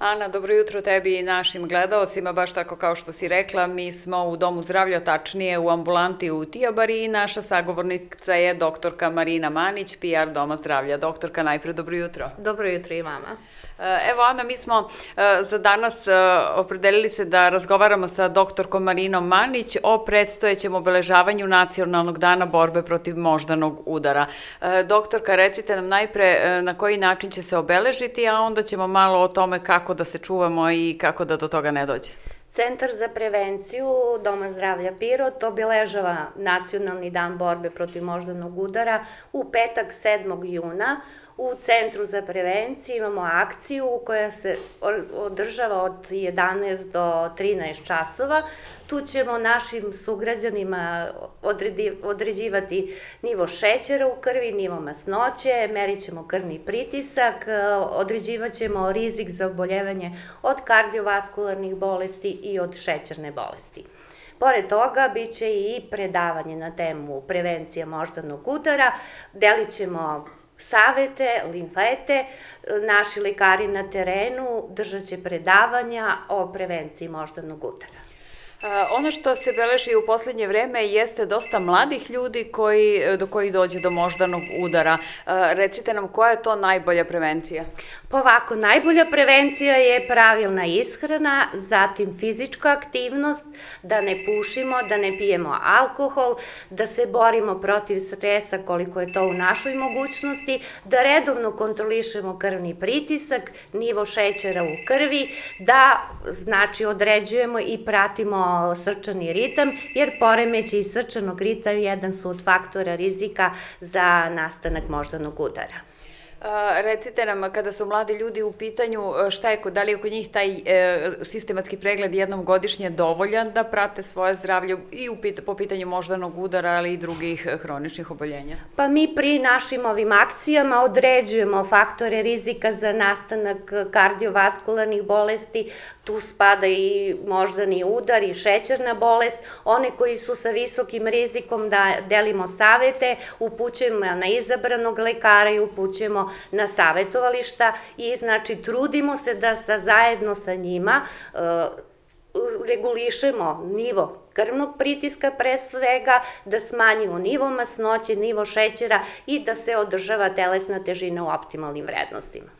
Ana, dobro jutro tebi i našim gledalcima, baš tako kao što si rekla, mi smo u Domu zdravlja, tačnije u ambulanti u Tijabari i naša sagovornica je doktorka Marina Manić, PR Doma zdravlja. Doktorka, najpre dobro jutro. Dobro jutro i vama. E, evo, Ana, mi smo e, za danas e, opredelili se da razgovaramo sa doktorkom Marinom Manić o predstojećem obeležavanju Nacionalnog dana borbe protiv moždanog udara. Doktorka, recite nam najpre na koji način će se obeležiti, a onda ćemo malo o tome kako da se čuvamo i kako da do toga ne dođe. Centar za prevenciju Doma zdravlja Pirot obeležava Nacionalni dan borbe protiv moždanog udara u petak 7. juna U Centru za prevenciju imamo akciju koja se održava od 11 do 13 časova. Tu ćemo našim sugrađanima određivati nivo šećera u krvi, nivo masnoće, merit ćemo krvni pritisak, određivat ćemo rizik za oboljevanje od kardiovaskularnih bolesti i od šećerne bolesti. Pored toga, bit će i predavanje na temu prevencija moždanog udara, delit ćemo savete, limfete, naši lekari na terenu držat će predavanja o prevenciji moždanog udara. Ono što se beleži u poslednje vreme jeste dosta mladih ljudi koji, do koji dođe do moždanog udara. Recite nam koja je to najbolja prevencija? Pa ovako, najbolja prevencija je pravilna ishrana, zatim fizička aktivnost, da ne pušimo, da ne pijemo alkohol, da se borimo protiv stresa koliko je to u našoj mogućnosti, da redovno kontrolišemo krvni pritisak, nivo šećera u krvi, da znači određujemo i pratimo srčani ritam, jer poremeći i srčanog rita jedan su od faktora rizika za nastanak moždanog udara. A, recite nam, kada su mladi ljudi u pitanju, e, šta je, da li je kod njih taj e, sistematski pregled jednom godišnje dovoljan da prate svoje zdravlje i u, po pitanju moždanog udara, ali i drugih hroničnih oboljenja? Pa mi pri našim ovim akcijama određujemo faktore rizika za nastanak kardiovaskularnih bolesti, tu spada i moždani udar i šećerna bolest, one koji su sa visokim rizikom da delimo savete, upućujemo na izabranog lekara i upućujemo na savetovališta i znači trudimo se da sa, zajedno sa njima uh, regulišemo nivo krvnog pritiska pre svega, da smanjimo nivo masnoće, nivo šećera i da se održava telesna težina u optimalnim vrednostima.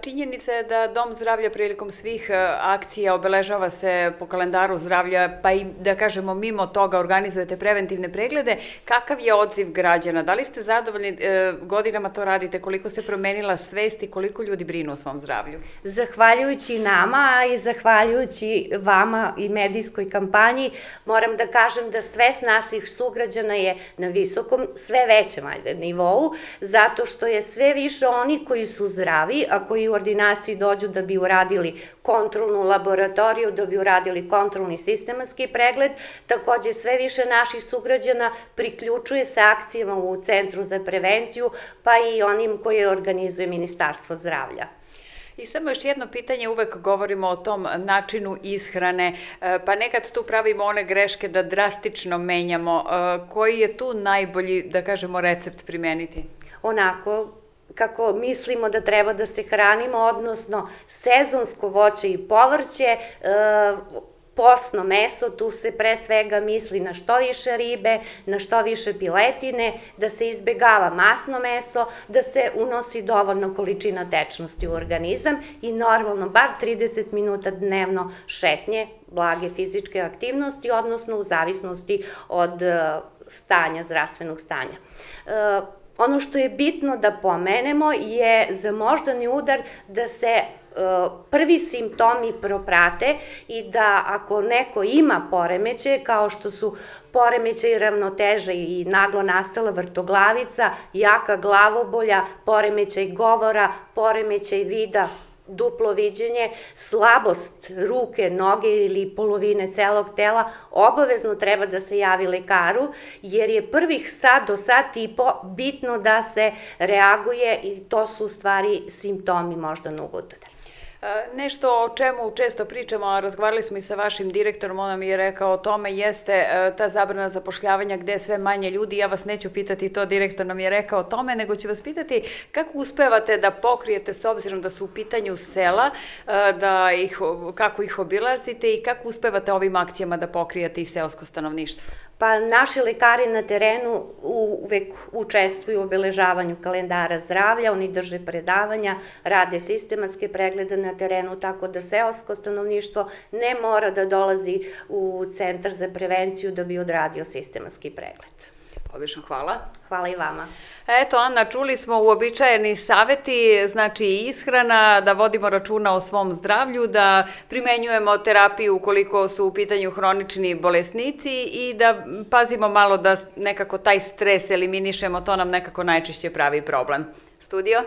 Činjenica je da Dom zdravlja prilikom svih e, akcija obeležava se po kalendaru zdravlja, pa i da kažemo mimo toga organizujete preventivne preglede. Kakav je odziv građana? Da li ste zadovoljni, e, godinama to radite, koliko se promenila svest i koliko ljudi brinu o svom zdravlju? Zahvaljujući nama i zahvaljujući vama i medijskoj kampanji, moram da kažem da svest naših sugrađana je na visokom, sve većem ajde, nivou, zato što je sve više oni koji su zdravi, a koji u ordinaciji dođu da bi uradili kontrolnu laboratoriju, da bi uradili kontrolni sistematski pregled. Takođe, sve više naših sugrađana priključuje se akcijama u Centru za prevenciju, pa i onim koje organizuje Ministarstvo zdravlja. I samo još jedno pitanje, uvek govorimo o tom načinu ishrane, e, pa nekad tu pravimo one greške da drastično menjamo. E, koji je tu najbolji, da kažemo, recept primeniti? Onako, kako mislimo da treba da se hranimo, odnosno sezonsko voće i povrće, e, posno meso, tu se pre svega misli na što više ribe, na što više piletine, da se izbegava masno meso, da se unosi dovoljna količina tečnosti u organizam i normalno bar 30 minuta dnevno šetnje, blage fizičke aktivnosti, odnosno u zavisnosti od e, stanja, zdravstvenog stanja. E, Ono što je bitno da pomenemo je za moždani udar da se e, prvi simptomi proprate i da ako neko ima poremeće, kao što su poremećaj ravnoteže i naglo nastala vrtoglavica, jaka glavobolja, poremećaj govora, poremećaj vida, duplo viđenje, slabost ruke, noge ili polovine celog tela, obavezno treba da se javi lekaru, jer je prvih sat do sat i po bitno da se reaguje i to su u stvari simptomi možda udara. E, nešto o čemu često pričamo, a razgovarali smo i sa vašim direktorom, on nam je rekao o tome, jeste e, ta zabrana zapošljavanja gde je sve manje ljudi. Ja vas neću pitati to, direktor nam je rekao o tome, nego ću vas pitati kako uspevate da pokrijete, s obzirom da su u pitanju sela, e, da ih, kako ih obilazite i kako uspevate ovim akcijama da pokrijete i seosko stanovništvo? Pa naši lekari na terenu uvek učestvuju u obeležavanju kalendara zdravlja, oni drže predavanja, rade sistematske preglede na terenu, tako da seosko stanovništvo ne mora da dolazi u centar za prevenciju da bi odradio sistematski pregled. Odlično, hvala. Hvala i vama. Eto, Anna, čuli smo uobičajeni saveti, znači ishrana, da vodimo računa o svom zdravlju, da primenjujemo terapiju ukoliko su u pitanju hronični bolesnici i da pazimo malo da nekako taj stres eliminišemo, to nam nekako najčešće pravi problem. Studio?